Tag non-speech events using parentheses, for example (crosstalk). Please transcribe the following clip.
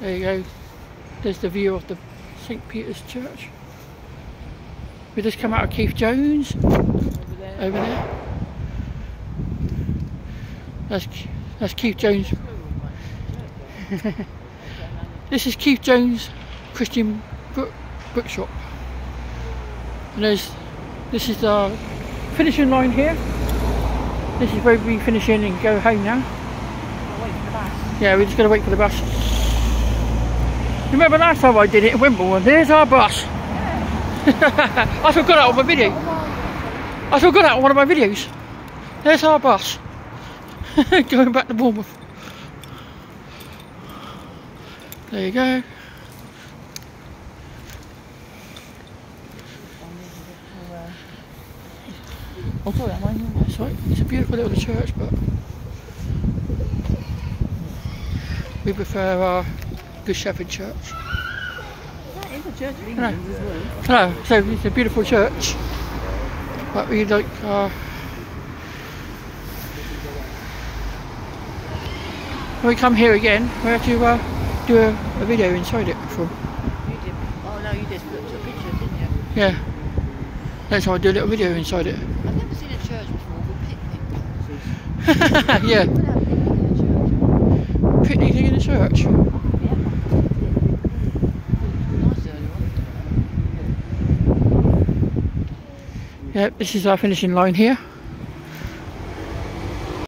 There you go. There's the view of the St. Peter's Church. We just come out of Keith Jones Over there. over there. That's that's Keith Jones. (laughs) This is Keith Jones Christian Book Bookshop. And there's this is the finishing line here. This is where we finish in and go home now. Wait for the bus. Yeah, we're just going to wait for the bus. Remember last time I did it in Wimbledon? There's our bus. I still got that on my video. I still that on one of my videos. There's our bus. (laughs) Going back to Bournemouth. There you go. Oh, sorry, I right. It's a beautiful little church, but we prefer our Good Shepherd Church. That is a church of No. England as well. No, so it's a beautiful church, but we like uh, when we come here again, we have to uh, do a, a video inside it from. You did. Oh no, you just looked at pictures, didn't you? Yeah, next time I do a little video inside it. I've never seen a church before with picnic (laughs) yeah, We'll have picnic in a church. picnicking in the church. Yeah. Nice early Yeah, this is our finishing line here.